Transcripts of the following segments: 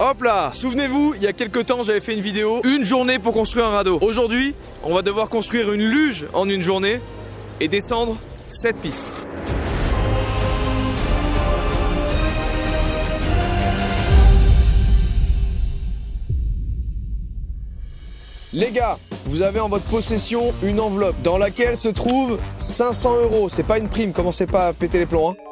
Hop là Souvenez-vous, il y a quelques temps, j'avais fait une vidéo, une journée pour construire un radeau. Aujourd'hui, on va devoir construire une luge en une journée et descendre 7 pistes. Les gars, vous avez en votre possession une enveloppe dans laquelle se trouve 500 euros. C'est pas une prime, commencez pas à péter les plombs. Hein.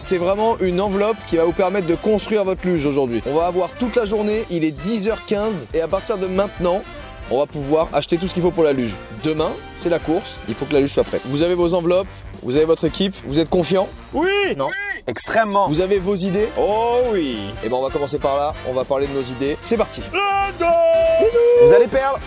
C'est vraiment une enveloppe qui va vous permettre de construire votre luge aujourd'hui. On va avoir toute la journée, il est 10h15 et à partir de maintenant, on va pouvoir acheter tout ce qu'il faut pour la luge. Demain, c'est la course, il faut que la luge soit prête. Vous avez vos enveloppes, vous avez votre équipe, vous êtes confiant? Oui Non. Extrêmement Vous avez vos idées? Oh oui Et ben on va commencer par là, on va parler de nos idées. C'est parti Let's go Vous allez perdre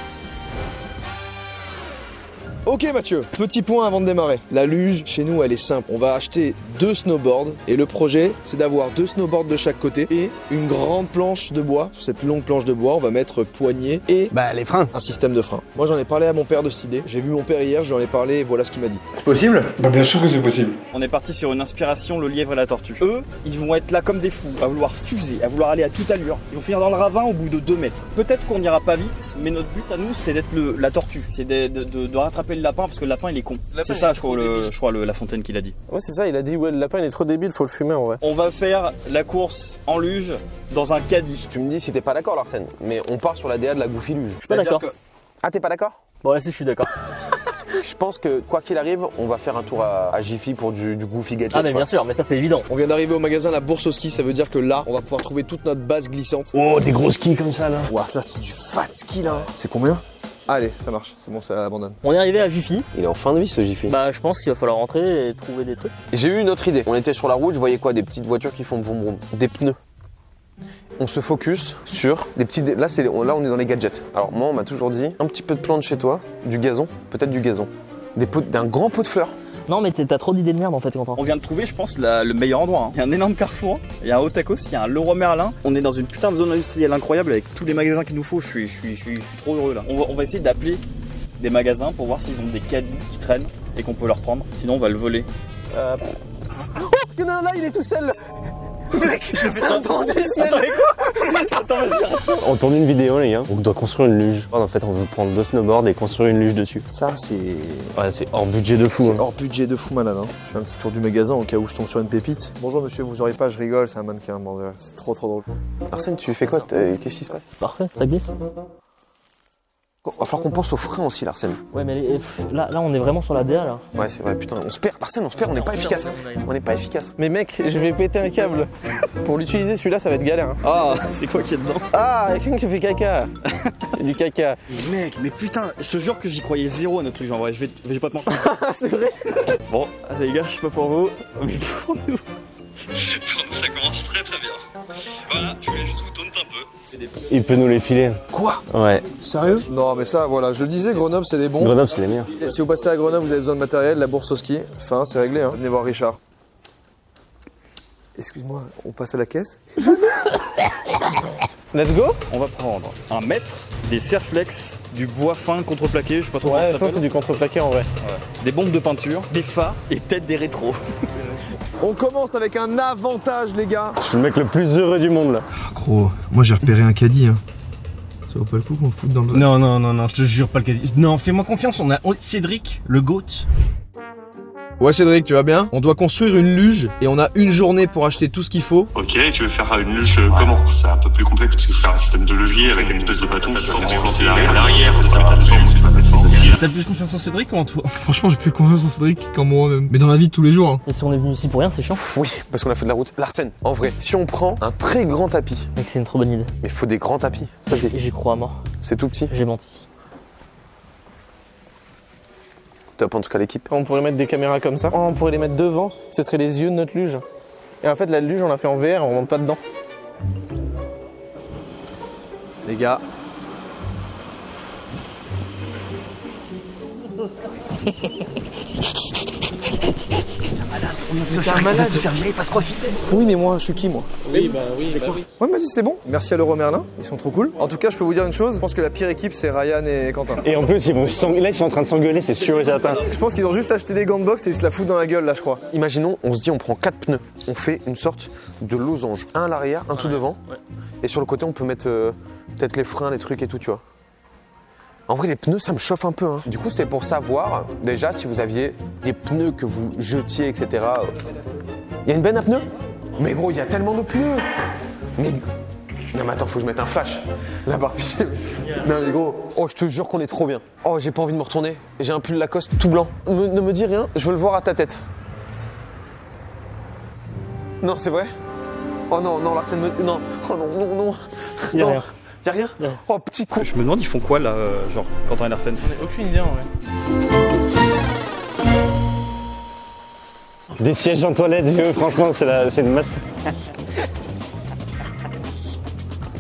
Ok Mathieu, petit point avant de démarrer. La luge, chez nous, elle est simple. On va acheter deux snowboards et le projet, c'est d'avoir deux snowboards de chaque côté et une grande planche de bois. Sur cette longue planche de bois, on va mettre poignée et Bah les freins un système de frein. Moi, j'en ai parlé à mon père de cette idée. J'ai vu mon père hier, j'en ai parlé et voilà ce qu'il m'a dit. C'est possible? Bah bien sûr que c'est possible. On est parti sur une inspiration, le lièvre et la tortue. Eux, ils vont être là comme des fous, à vouloir fuser, à vouloir aller à toute allure. Ils vont finir dans le ravin au bout de 2 mètres. Peut-être qu'on n'ira pas vite, mais notre but à nous, c'est d'être le- la tortue. C'est de, de- de- de rattraper le lapin, parce que le lapin, il est con. C'est ça, je crois, le, je crois le- la fontaine qu'il a dit. Ouais, c'est ça, il a dit, ouais, le lapin il est trop débile, faut le fumer en vrai. On va faire la course en luge dans un caddie. Tu me dis si t'es pas d'accord, Larsen, mais on part sur la DA de la Goofy Luge. Je suis pas d'accord. Ah, t'es pas d'accord? Bon, là, si, je suis d'accord. Je pense que quoi qu'il arrive, on va faire un tour à, à Jiffy pour du, du Goofy Gadget. Ah, mais quoi. bien sûr, mais ça, c'est évident. On vient d'arriver au magasin La Bourse au Ski, ça veut dire que là, on va pouvoir trouver toute notre base glissante. Oh, des gros skis comme ça là Ouah, là, c'est du fat ski là. C'est combien? Allez, ça marche, c'est bon, ça abandonne. On est arrivé à Jiffy. Il est en fin de vie ce Jiffy. Bah, je pense qu'il va falloir rentrer et trouver des trucs. J'ai eu une autre idée. On était sur la route, je voyais quoi? Des petites voitures qui font vroom vroom. Des pneus. On se focus sur des petits. Là, c'est là, on est dans les gadgets. Alors moi, on m'a toujours dit un petit peu de plantes chez toi, du gazon, peut-être du gazon, des pots, d'un grand pot de fleurs. Non, mais t'as trop d'idées de merde en fait, Quentin. On vient de trouver, je pense, la- le meilleur endroit. hein. Il y a un énorme carrefour, il y a un Otakos, il y a un Leroy Merlin. On est dans une putain de zone industrielle incroyable avec tous les magasins qu'il nous faut. Je suis, je suis, je suis, je suis trop heureux là. On va, on va essayer d'appeler des magasins pour voir s'ils ont des caddies qui traînent et qu'on peut leur prendre. Sinon, on va le voler. Euh... Oh, il y en a un là, il est tout seul. Mec, c'est un du ciel. On tourne une vidéo les gars, on doit construire une luge. En fait on veut prendre deux snowboards et construire une luge dessus. Ça, c'est. Ouais c'est hors budget de fou. C'est hein. hors budget de fou malade. Hein. Je fais un petit tour du magasin au cas où je tombe sur une pépite. Bonjour monsieur, vous aurez pas, je rigole, c'est un mannequin. bordel. C'est trop trop drôle. Arsène, tu fais quoi Qu'est-ce qui se passe? Parfait, ça glisse. Va falloir qu'on pense aux freins aussi, Larsen. Ouais, mais les- là, là, on est vraiment sur la DA là. Ouais, c'est vrai, putain, on se perd. Larsen, on se perd, on n'est pas efficace. On n'est pas efficace. Mais mec, je vais péter un câble. Pour l'utiliser, celui-là, ça va être galère. hein. Ah, c'est quoi qu'il y a dedans? Ah, il y a quelqu'un qui fait caca. du caca. Mec, mais putain, je te jure que j'y croyais zéro à notre luge en vrai. Je vais, je vais pas te mentir. c'est vrai Bon, les gars, je sais pas pour vous, mais pour nous. Ça commence très très bien. Voilà, je voulais juste vous tourner un peu. Il peut nous les filer. Quoi Ouais. Sérieux Non, mais ça, voilà, je le disais, Grenoble, c'est des bons. Grenoble c'est les meilleurs. Si vous passez à Grenoble, vous avez besoin de matériel, la bourse au ski. Fin, c'est réglé. Hein. Venez voir Richard. Excuse-moi, on passe à la caisse Let's go On va prendre un mètre, des serflex, du bois fin contreplaqué, je sais pas trop Ouais, comment ça c'est du contreplaqué en vrai. Des bombes de peinture, des phares et peut-être des rétros. On commence avec un avantage, les gars. Je suis le mec le plus heureux du monde là. Gros, moi j'ai repéré un caddie. Hein. Ça vaut pas le coup qu'on foute dans le. Non, non, non, non, je te jure pas le caddie. Non, fais-moi confiance, on a Cédric, le GOAT. Ouais, Cédric, tu vas bien? On doit construire une luge et on a une journée pour acheter tout ce qu'il faut. Ok, tu veux faire une luge euh, comment? C'est un peu plus complexe parce qu'il faut faire un système de levier avec une espèce de bâton qui va planter l'arrière, c'est pas. T'as plus confiance en Cédric ou en toi? Franchement, j'ai plus confiance en Cédric qu'en moi-même. Mais dans la vie de tous les jours. Hein. Et si on est venu ici pour rien, c'est chiant. Oui, parce qu'on a fait de la route. Larsen, en vrai, si on prend un très grand tapis, Mec, c'est une trop bonne idée. mais il faut des grands tapis. Ça, c'est, Et j'y crois à mort. c'est tout petit. J'ai menti. Top en tout cas l'équipe. On pourrait mettre des caméras comme ça. On pourrait les mettre devant. Ce serait les yeux de notre luge. Et en fait, la luge, on l'a fait en VR, on rentre pas dedans. Les gars. Oui, mais moi, je suis qui, moi? Oui, bah oui, bah oui. Ouais, mais c'était bon. Merci à l'Euro Merlin, ils sont trop cool. En tout cas, je peux vous dire une chose, je pense que la pire équipe, c'est Ryan et Quentin. Et en plus ils vont là ils sont en train de s'engueuler c'est sûr et certain. Je pense qu'ils ont juste acheté des gants de boxe et ils se la foutent dans la gueule, là, je crois. Imaginons, on se dit, on prend quatre pneus. On fait une sorte de losange. Un à l'arrière, un tout devant. Et sur le côté, on peut mettre euh, peut-être les freins, les trucs et tout, tu vois. En vrai, les pneus, ça me chauffe un peu. hein. Du coup, c'était pour savoir, déjà, si vous aviez des pneus que vous jetiez, etc. Il y a une benne à pneus? Mais gros, il y a tellement de pneus Mais. Non, mais attends, faut que je mette un flash. Par pitié. Non, mais gros. Oh, je te jure qu'on est trop bien. Oh, j'ai pas envie de me retourner. J'ai un pull Lacoste tout blanc. Me- ne me dis rien, je veux le voir à ta tête. Non, c'est vrai? Oh non, non, Larsen me. Non, oh non, non, non. Y a Non. rien. Y a rien. Oh, petit con. Je me demande, ils font quoi là, euh, genre, Quentin et Larsen Aucune idée en vrai. Des sièges en toilette, vieux, franchement, c'est la- c'est une master.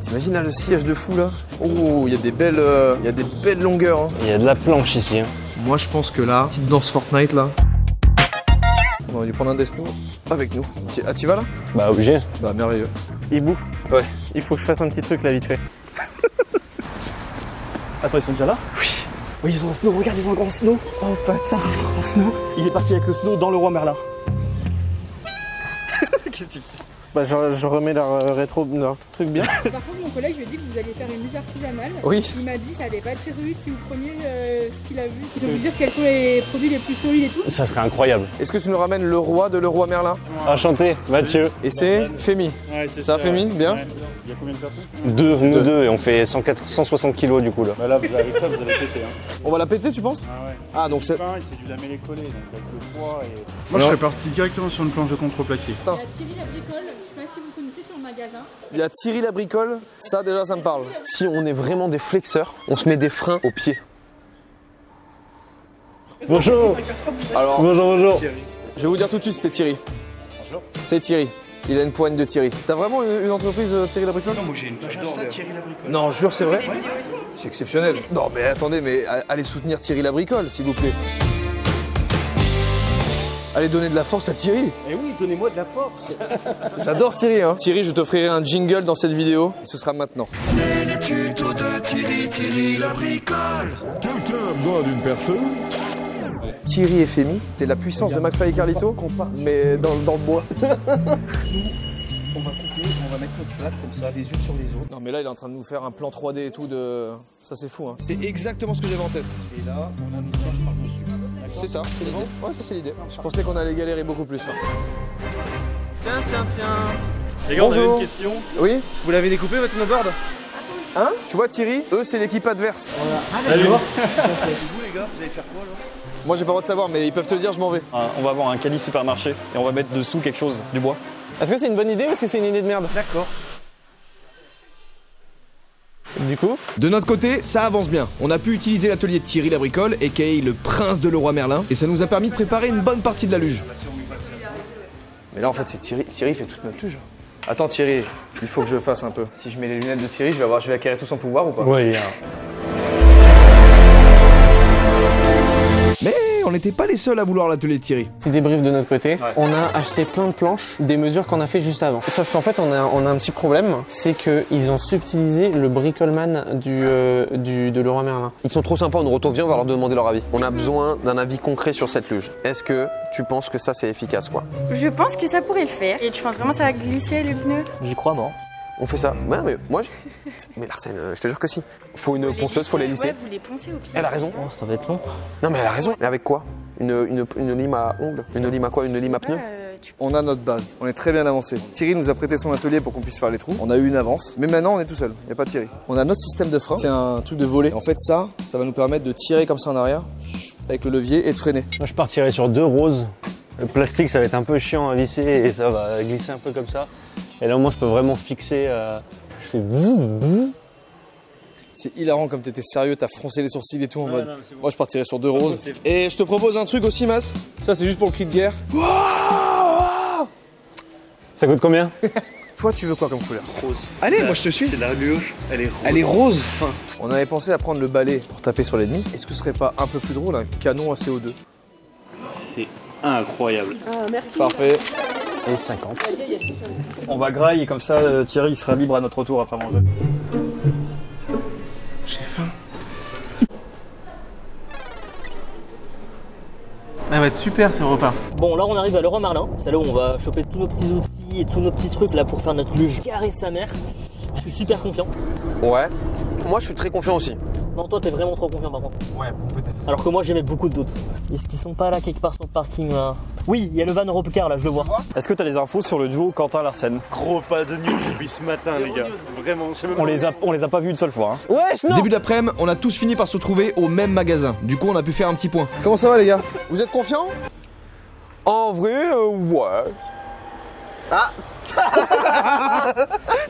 T'imagines là le sillage de fou là Oh, il y a des belles, euh, il y a des belles longueurs. hein. Il y a de la planche ici. hein. Moi je pense que là, petite danse Fortnite là. On va lui prendre un Death Note avec nous. Ah, tu vas là Bah, obligé. Bah merveilleux. Hibou. Ouais. Il faut que je fasse un petit truc là vite fait. Attends, ils sont déjà là Oui. Oui, ils ont un snow, regarde, ils ont un grand snow. Oh putain, ils ont un grand snow. Il est parti avec le snow dans le roi Merlin. Qu'est-ce que tu fais? Bah je, je remets leur euh, rétro, leur truc bien. Par contre, mon collègue lui a dit que vous alliez faire une luge artisanale. Oui. Il m'a dit que ça allait pas être très solide si vous preniez euh, ce qu'il a vu. Il peut vous dire quels sont les produits les plus solides et tout. Ça serait incroyable. Est-ce que tu nous ramènes le roi de le roi Merlin? Enchanté, Mathieu. Et c'est Fémi. Ouais, c'est Ça va Fémi Bien Il y a combien de personnes Deux, nous deux, et on fait 104 160 kilos du coup là. Bah là, vous- avec ça, vous allez péter. Hein. On va la péter tu penses Ah ouais. Ah donc c'est... Le pain, il s'est dû la mêler-coller, donc avec le poids et... Moi, je serais parti directement sur une planche de contreplaqué. Il y a Thierry la bricole, je sais pas si vous connaissez sur le magasin. Il y a Thierry la bricole, ça déjà ça me parle. Si on est vraiment des flexeurs, on se met des freins aux pieds. Bonjour Alors, Bonjour, bonjour je vais vous dire tout de suite c'est Thierry. C'est Thierry. Il a une poigne de Thierry. T'as vraiment une, une entreprise euh, Thierry la bricole Non, moi j'ai une page Insta Thierry Labricole. Non, jure, c'est vrai C'est exceptionnel. Non, mais attendez, mais allez soutenir Thierry Labricole, s'il vous plaît. Allez donner de la force à Thierry. Eh oui, donnez-moi de la force. J'adore Thierry, hein. Thierry, je t'offrirai un jingle dans cette vidéo. Et ce sera maintenant. Thierry et Femi, c'est la puissance de McFly et Carlito, mais dans, dans le bois. On va couper, on va mettre notre plate comme ça, les unes sur les autres. Non, mais là, il est en train de nous faire un plan 3D et tout de. Ça, c'est fou, hein. C'est exactement ce que j'avais en tête. Et là, on a notre planche par-dessus. D'accord C'est ça, c'est l'idée. Ouais, ça, c'est l'idée. Je pensais qu'on allait galérer beaucoup plus. hein. Tiens, tiens, tiens. Les gars, on avait Bonjour. une question. Oui Vous l'avez découpé votre snowboard Hein? Tu vois, Thierry, eux, c'est l'équipe adverse. Salut. Vous, les gars, vous allez faire quoi là Moi, j'ai pas le droit de savoir, mais ils peuvent te le dire, je m'en vais. Ah, On va avoir un caddie supermarché et on va mettre dessous quelque chose, du bois. Est-ce que c'est une bonne idée ou est-ce que c'est une idée de merde? D'accord. Du coup? De notre côté, ça avance bien. On a pu utiliser l'atelier de Thierry Labricole, aka le prince de Leroy Merlin, et ça nous a permis de préparer une bonne partie de la luge. Mais là, en fait, c'est Thierry. Thierry fait toute notre luge. Attends, Thierry, il faut que je fasse un peu. Si je mets les lunettes de Thierry, je vais, avoir, je vais acquérir tout son pouvoir ou pas? Oui, Mais on n'était pas les seuls à vouloir l'atelier de Thierry. Petit débrief de notre côté. On a acheté plein de planches des mesures qu'on a fait juste avant. Sauf qu'en fait, on a, on a un petit problème, c'est qu'ils ont subtilisé le bricolman du, euh, du, de Leroy Merlin. Ils sont trop sympas, on nous revient, on va leur demander leur avis. On a besoin d'un avis concret sur cette luge. Est-ce que tu penses que ça c'est efficace quoi? Je pense que ça pourrait le faire. Et tu penses vraiment que ça va glisser les pneus? J'y crois, moi. On fait ça Ouais, mais moi je. Mais Larsen, euh, je te jure que si. Faut une ponceuse, faut les lisser. Ouais, vous les poncez au pied. Elle a raison. Oh, ça va être long. Non, mais elle a raison. Mais avec quoi? Une, une, une lime à ongles? Une lime à quoi? Une lime à pneus? Euh, On a notre base, on est très bien avancé. Thierry nous a prêté son atelier pour qu'on puisse faire les trous. On a eu une avance, mais maintenant on est tout seul, il n'y a pas de Thierry. On a notre système de frein, c'est un truc de volet. En fait ça, ça va nous permettre de tirer comme ça en arrière, avec le levier et de freiner. Moi, je partirais sur deux roses. Le plastique, ça va être un peu chiant à visser et ça va glisser un peu comme ça. Et là, au moins, je peux vraiment fixer. euh, Je fais. C'est hilarant comme t'étais sérieux, t'as froncé les sourcils et tout en mode. Moi je partirais sur deux roses. Et je te propose un truc aussi Matt, ça c'est juste pour le cri de guerre. Ça coûte combien Toi tu veux quoi comme couleur Rose. Allez, moi je te suis. C'est la luge, elle est rose. Elle est rose fin. On avait pensé à prendre le balai pour taper sur l'ennemi. Est-ce que ce serait pas un peu plus drôle un canon à CO2 C'est incroyable. Parfait. Et 50. On va grailler et comme ça, euh, Thierry il sera libre à notre retour après manger. Ça va être super ce repas. Bon, là, on arrive à Leroy Merlin. C'est là où on va choper tous nos petits outils et tous nos petits trucs là pour faire notre luge. Carré sa mère. Je suis super confiant. Ouais. Moi, je suis très confiant aussi. Non, toi, t'es vraiment trop confiant par contre. Ouais, peut-être. Alors que moi, j'aimais beaucoup de doutes. Est-ce qu'ils sont pas là quelque part sur le parking là? Oui, il y a le van Europcar là, je le vois. Est-ce que t'as les infos sur le duo Quentin-Larsen Gros pas de news depuis ce matin, les gars. Vraiment, je sais même on pas les, a, on les a pas vus une seule fois. hein. Wesh, non Début d'après-midi, on a tous fini par se retrouver au même magasin. Du coup, on a pu faire un petit point. Comment ça va, les gars Vous êtes confiants En vrai, euh, ouais.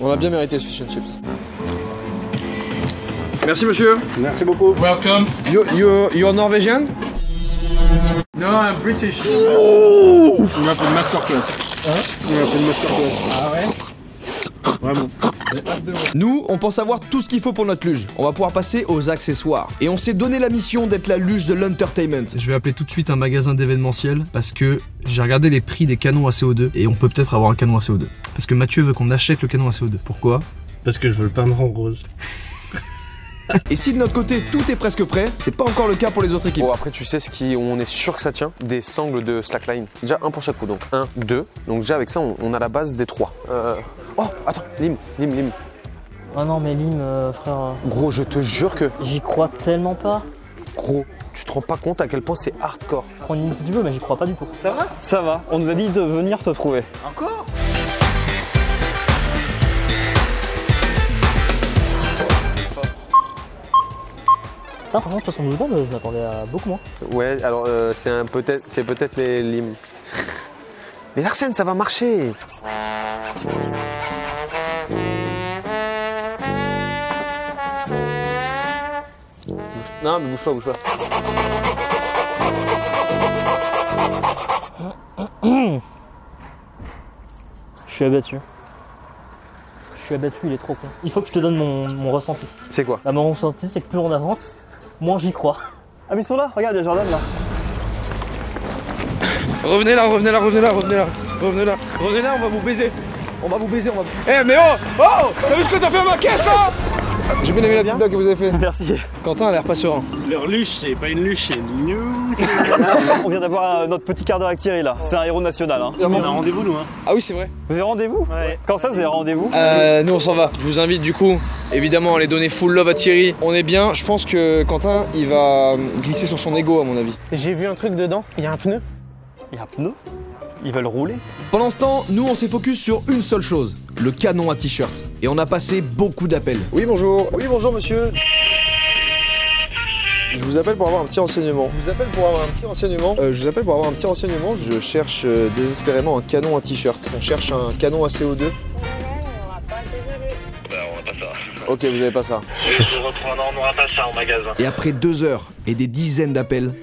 On a bien mérité ce fish and chips. Merci, monsieur. Merci beaucoup. Welcome. You, you, you're Norwegian? No, I'm British. On m'appelle Masterclass. On m'appelle Masterclass. Ah ouais Vraiment. Nous, on pense avoir tout ce qu'il faut pour notre luge. On va pouvoir passer aux accessoires. Et on s'est donné la mission d'être la luge de l'entertainment. Je vais appeler tout de suite un magasin d'événementiel parce que j'ai regardé les prix des canons à CO2 et on peut peut-être avoir un canon à CO2. Parce que Mathieu veut qu'on achète le canon à CO2. Pourquoi? Parce que je veux le peindre en rose. Et si de notre côté tout est presque prêt, c'est pas encore le cas pour les autres équipes. Bon, après, tu sais ce qui, on est sûr que ça tient? Des sangles de slackline. Déjà, un pour chaque coup. Donc, un, deux. Donc, déjà, avec ça, on, on a la base des trois. Euh... Oh, attends, Lim, Lim, Lim. Ah non, mais Lim, euh, frère, euh, Gros, je te jure que. j'y crois tellement pas. Gros, tu te rends pas compte à quel point c'est hardcore. Prends une si tu veux, mais j'y crois pas du tout. Ça va? Ça va. On nous a dit de venir te trouver. Ah, par contre, 72 balles, je m'attendais à beaucoup moins. Ouais, alors, euh, c'est peut-être c'est peut-être les Lim. Mais Larsen, ça va marcher Non, mais bouge pas, bouge pas. Je suis abattu. Je suis abattu, il est trop con. Il faut que je te donne mon, mon ressenti. C'est quoi? Bah, mon ressenti, c'est que plus on avance, moins j'y crois. Ah, mais ils sont là Regarde, il y a Jordan là. Revenez là, revenez là, revenez là, revenez là, revenez là, revenez là, on va vous baiser. On va vous baiser, on va. Eh mais oh Oh T'as vu ce que t'as fait à ma caisse là? J'ai bien aimé la petite blague que vous avez fait. Merci. Quentin a l'air pas serein. Leur luche, c'est pas une luche, c'est une news. On vient d'avoir notre petit quart d'heure avec Thierry là. C'est un héros national. Hein. On a rendez-vous, nous. Hein. Ah oui, c'est vrai. Vous avez rendez-vous Ouais. Quand ça, vous avez rendez-vous Euh, nous on s'en va. Je vous invite du coup, évidemment, à aller donner full love à Thierry. On est bien. Je pense que Quentin, il va glisser sur son ego à mon avis. J'ai vu un truc dedans, il y a un pneu. Il y a un pneu Ils veulent rouler Pendant ce temps, nous on s'est focus sur une seule chose, le canon à t-shirt. Et on a passé beaucoup d'appels. Oui bonjour. Oui bonjour monsieur. Je vous appelle pour avoir un petit renseignement. Je vous appelle pour avoir un petit renseignement. Euh, je vous appelle pour avoir un petit renseignement. Je cherche euh, désespérément un canon à t-shirt. On cherche un canon à CO2. Ok, vous avez pas ça. on n'aura pas ça en magasin. Et après deux heures et des dizaines d'appels.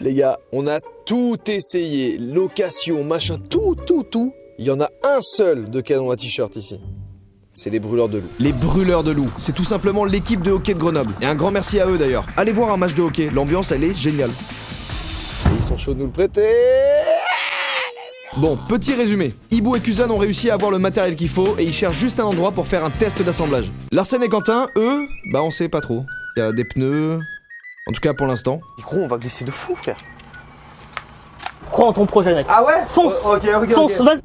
Les gars, on a tout essayé. Location, machin, tout, tout, tout. Il y en a un seul de canon à t-shirt ici. C'est les brûleurs de loups. Les brûleurs de loups, c'est tout simplement l'équipe de hockey de Grenoble. Et un grand merci à eux d'ailleurs. Allez voir un match de hockey, l'ambiance elle est géniale. Et ils sont chauds de nous le prêter. Bon, petit résumé. Ibu et Kuzan ont réussi à avoir le matériel qu'il faut et ils cherchent juste un endroit pour faire un test d'assemblage. Larsen et Quentin, eux, bah on sait pas trop. Il y a des pneus. En tout cas pour l'instant. Gros, on va glisser de fou, frère. Crois en ton projet, mec. Ah ouais Fonce Ok, ok, Fonce, vas-y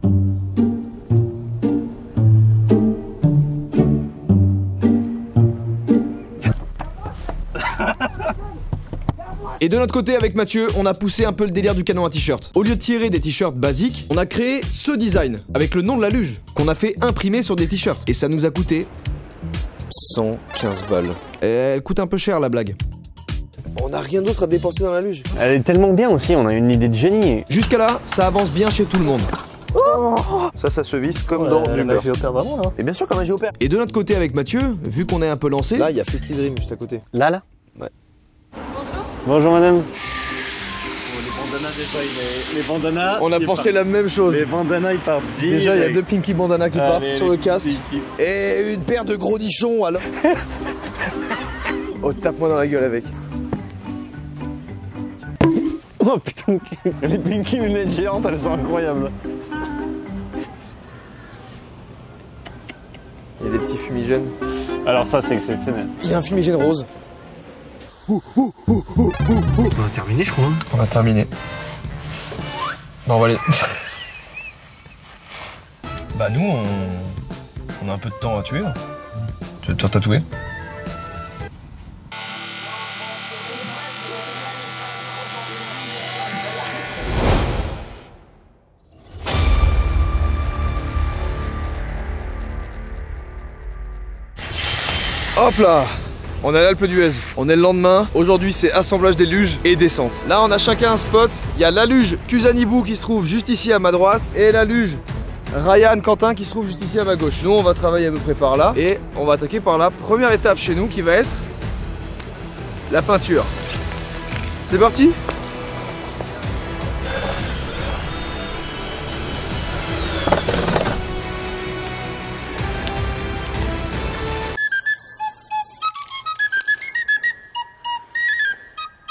Et de notre côté, avec Mathieu, on a poussé un peu le délire du canon à t-shirt. Au lieu de tirer des t-shirts basiques, on a créé ce design, avec le nom de la luge, qu'on a fait imprimer sur des t-shirts. Et ça nous a coûté 115 balles. Et elle coûte un peu cher la blague. On n'a rien d'autre à dépenser dans la luge. Elle est tellement bien aussi, on a une idée de génie. Jusqu'à là, ça avance bien chez tout le monde. Ça, ça se visse comme Ouais, dans du beurre. magie opère vraiment là. Et bien sûr, comme un géopère. Et de notre côté avec Mathieu, vu qu'on est un peu lancé, là il y a Festi Dream juste à côté. Là, là Ouais. Bonjour, madame. Les bandanas, les bandanas. On a pensé partent- la même chose. Les bandanas, ils partent direct. Déjà, il y a deux Pinky Bandana qui partent Allez, sur le casque. Pinky. Et une paire de gros nichons alors. oh, tape-moi dans la gueule avec. Oh putain, les Pinky lunettes géantes, elles sont incroyables. Il y a des petits fumigènes. Alors ça, c'est exceptionnel. Il y a un fumigène rose. On a terminé, je crois. On a terminé. Bon, on va aller. Bah nous, on, on a un peu de temps à tuer. là. Tu veux te faire tatouer? Hop là On est à l'Alpe d'Huez. On est le lendemain. Aujourd'hui, c'est assemblage des luges et descente. Là, on a chacun un spot. Il y a la luge Kusanibou qui se trouve juste ici à ma droite et la luge Ryan Quentin qui se trouve juste ici à ma gauche. Nous, on va travailler à peu près par là et on va attaquer par la première étape chez nous qui va être la peinture. C'est parti?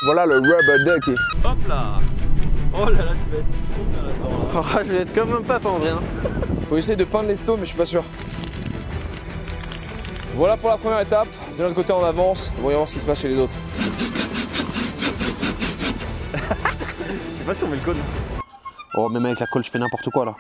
Voilà le rubber ducky. Hop là Oh là là, tu vas être trop bien là-dedans. là. Oh, je vais être comme un pape en vrai. hein. Faut essayer de peindre les stones, mais je suis pas sûr. Voilà pour la première étape. De l'autre côté, on avance. Voyons voir ce qui se passe chez les autres. Je sais pas si on met le code. Oh, même avec la colle, je fais n'importe quoi là.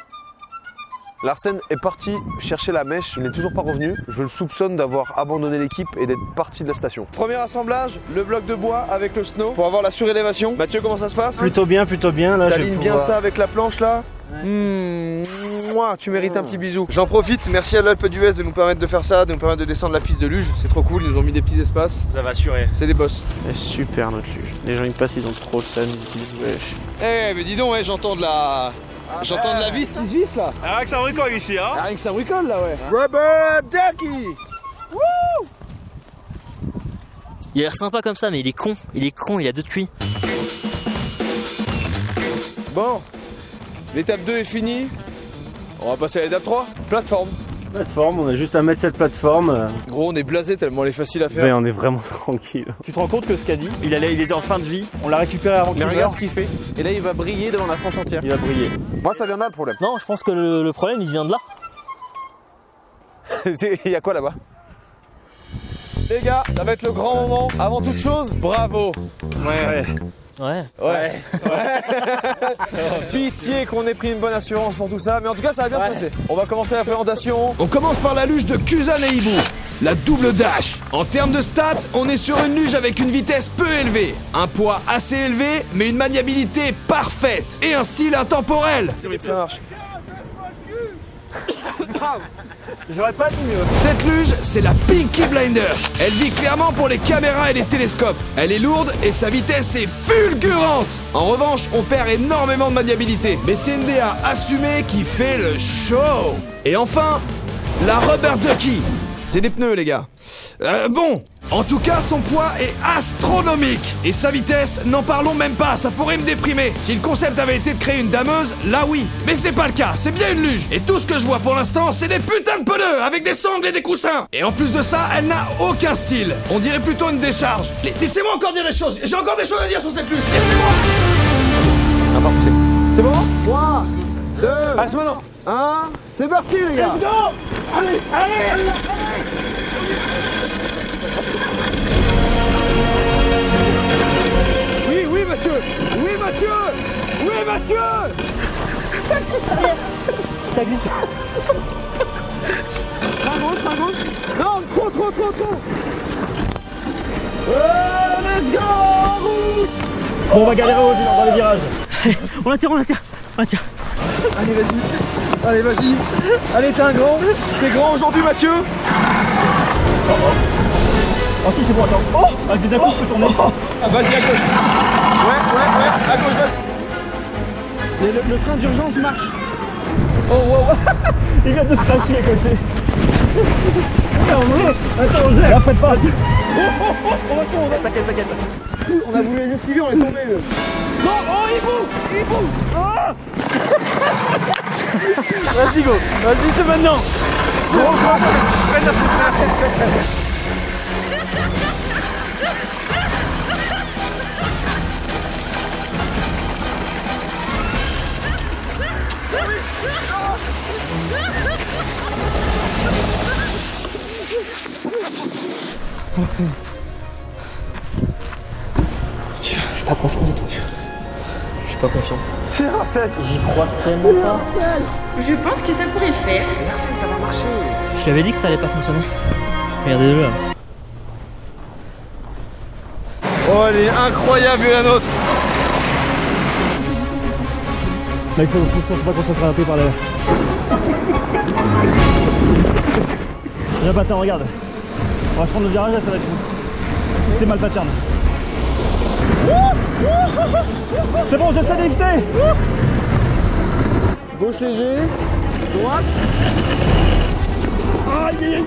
Larsen est parti chercher la mèche, il n'est toujours pas revenu. Je le soupçonne d'avoir abandonné l'équipe et d'être parti de la station. Premier assemblage, le bloc de bois avec le snow pour avoir la surélévation. Mathieu, comment ça se passe? Plutôt bien, plutôt bien. Là, T'alignes bien pouvoir- ça avec la planche là? Hmm, mouah, tu mérites un petit bisou. J'en profite, merci à l'Alpe d'Huez de nous permettre de faire ça, de nous permettre de descendre la piste de luge. C'est trop cool, ils nous ont mis des petits espaces. Ça va assurer. C'est des boss. Eh, super notre luge. Les gens ils passent, ils ont trop le seum, ils se disent wesh. Eh, mais dis donc, ouais, j'entends de la. J'entends de la vis qui se visse là. Ah, que ça bricole ici, hein Ah, rien que ça bricole là, ouais. Rubber Ducky Il a l'air sympa comme ça, mais il est con. Il est con, il a deux de cuits. Bon, l'étape 2 est finie. On va passer à l'étape 3. Plateforme. Plateforme, on a juste à mettre cette plateforme. Gros, on est blasé tellement elle est facile à faire. ouais, on est vraiment tranquille. Tu te rends compte que ce qu'a dit, il, allait, il était en fin de vie, on l'a récupéré avant Mais regarde ce qu'il fait. Et là il va briller devant la France entière. il va briller. Moi, ça vient de là le problème. Non, je pense que le, le problème, il vient de là. Il y a quoi là-bas? Les gars, ça va être le grand moment. Avant toute chose, bravo. Ouais. Ouais. Ouais. Pitié qu'on ait pris une bonne assurance pour tout ça, mais en tout cas, ça va bien se passer. On va commencer la présentation. On commence par la luge de Kusan et Hibou, la double dash. En termes de stats, on est sur une luge avec une vitesse peu élevée, un poids assez élevé, mais une maniabilité parfaite et un style intemporel. Ça marche. J'aurais pas dit mieux. Cette luge, c'est la Pinky Blinders. Elle vit clairement pour les caméras et les télescopes. Elle est lourde et sa vitesse est fulgurante. En revanche, on perd énormément de maniabilité. Mais c'est une DA assumée qui fait le show. Et enfin, la Rubber Ducky. C'est des pneus, les gars. Euh, bon, en tout cas, son poids est astronomique. Et sa vitesse, n'en parlons même pas, ça pourrait me déprimer. Si le concept avait été de créer une dameuse, là oui. Mais c'est pas le cas, c'est bien une luge. Et tout ce que je vois pour l'instant, c'est des putains de pneus avec des sangles et des coussins. Et en plus de ça, elle n'a aucun style. On dirait plutôt une décharge. La- Laissez-moi encore dire les choses. J'ai encore des choses à dire sur cette luge. Laissez-moi. Enfin, poussez. C'est bon 3, 2, ah, c'est maintenant 1, c'est parti les gars oui Mathieu Oui Mathieu Oui Mathieu Ça glisse derrière Ça glisse Pas gauche, pas gauche Non, trop, trop, trop, trop Euh, Let's go route Bon, on va galérer au- dans les virages. on la tire, on la tire, on la tire. Allez, vas-y. Allez, vas-y. Allez, t'es un grand. T'es grand aujourd'hui, Mathieu. Oh si, c'est bon, attends. Oh Avec des accos, je peux tourner. Ah, Vas-y, à gauche. Ouais, ouais, ouais. À gauche, vas-y. Le, le- frein d'urgence marche. Oh, wow. Il vient de se craquer à côté. Attends, attends, on gère. Après, pas. Oh, oh, oh, on va tomber, t'inquiète, t'inquiète. On a voulu le suivi, on est tombé. Non, oh, il bouge, il bouge. Oh Vas-y, go. Vas-y, c'est maintenant. Je suis pas confiant du tout. Je suis pas confiant. Tiens, Arsène J'y crois tellement pas. Je pense que ça pourrait le faire. Arsène, ça va marcher Je t'avais dit que ça allait pas fonctionner. Regardez-le là. Oh, elle est incroyable la nôtre Là, il faut, faut, faut pas qu'on soit un peu par là. Viens, pattern, regarde. On va se prendre le virage là, ça va être fou. C'est mal pattern. C'est bon, j'essaie d'éviter. Gauche léger, droite. Aïe.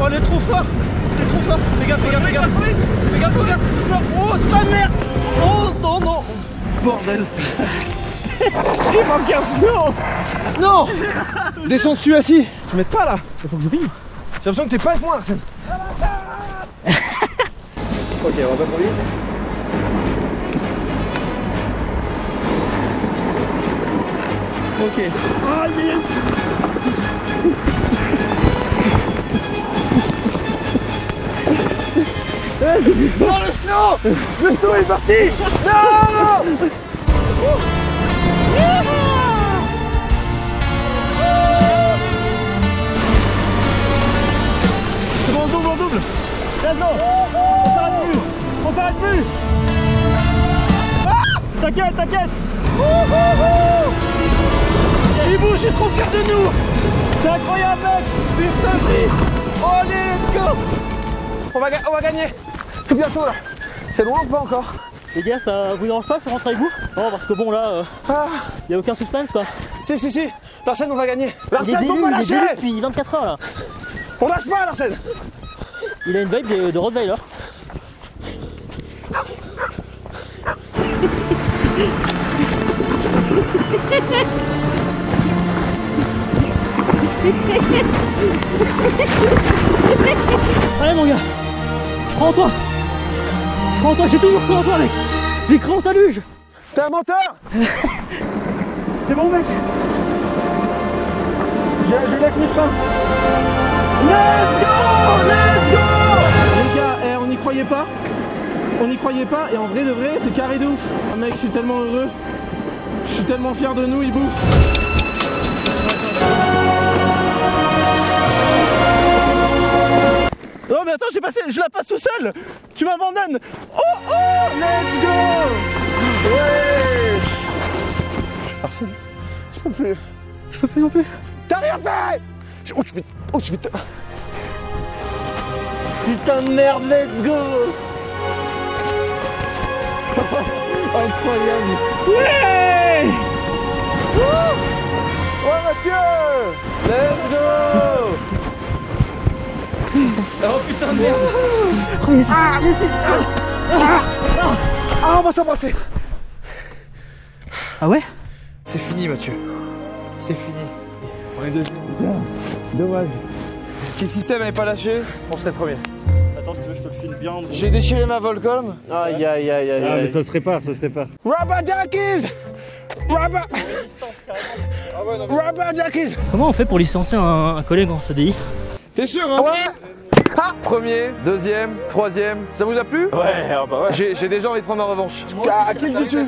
Oh, elle est trop fort T'es trop fort Fais gaffe, fais gaffe, fais gaffe Oh, sa merde Oh, non, non Bordel Il manque un slow Non Descends dessus, assis Tu m'aides pas là Il faut que je filme. J'ai l'impression que t'es pas avec moi, Arsène Ok, on va pas trop vite. Ok. Aïe, Oh, le snow Le snow est parti Non on double, on double. Let's go. On s'arrête plus. On s'arrête plus. Ah t'inquiète, t'inquiète. Il bouge, je suis trop fier de nous C'est incroyable, mec. C'est une singerie Oh, allez, let's go on va, gagner bientôt là C'est loin ou pas encore Les gars, ça vous dérange pas si on rentre avec vous? Non, parce que bon là, euh, Ah y a aucun suspense quoi. Si, si, si Larsen, on va gagner Il Larsen, faut pas il lâcher depuis 24 heures là. On lâche pas, Larsen Il a une vibe de, de Rottweiler. Allez mon gars, je crois en toi. En toi, j'ai toujours cru en toi mec. J'ai cru en ta luge. T'es un menteur C'est bon, mec. je, je lâche mes freins Let's go Let's go Les gars, eh, on n'y croyait pas. On n'y croyait pas et en vrai de vrai, c'est carré de ouf. Ah, mec, je suis tellement heureux. Je suis tellement fier de nous, Ibou. Attends, j'ai passé, je la passe tout seul. Tu m'abandonnes. Oh oh, let's go. Ouais. Arsène, je peux plus. Je peux plus non plus. T'as rien fait Je- Oh, je vais... Oh, je vais... te- Putain de merde, let's go. Incroyable. Ouais. Ouais, Mathieu Let's go Oh putain de merde Ah, mais. Ah, Ah, on va s'embrasser Ah ouais? C'est fini, Mathieu. C'est fini. On est deuxième. Dommage. Si le système n'avait pas lâché, on serait premier. Attends, si tu veux, je te le file bien. J'ai déchiré ma Volcom. Aïe aïe aïe aïe Ah, mais aïe. ça se répare, ça se répare. Rubber Duckies Rubber... Rubber Duckies Comment on fait pour licencier un, un collègue en CDI T'es sûr, hein? Ouais ah, Premier, deuxième, troisième. Ça vous a plu? Ouais, ah bah ouais. J'ai j'ai déjà envie de prendre ma revanche. À, qui le dis-tu?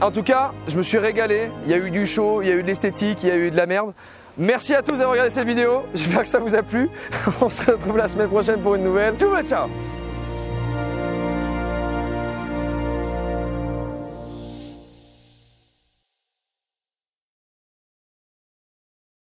En tout cas, je me suis régalé. Il y a eu du show, il y a eu de l'esthétique, il y a eu de la merde. Merci à tous d'avoir regardé cette vidéo. J'espère que ça vous a plu. On se retrouve la semaine prochaine pour une nouvelle. Tout va ciao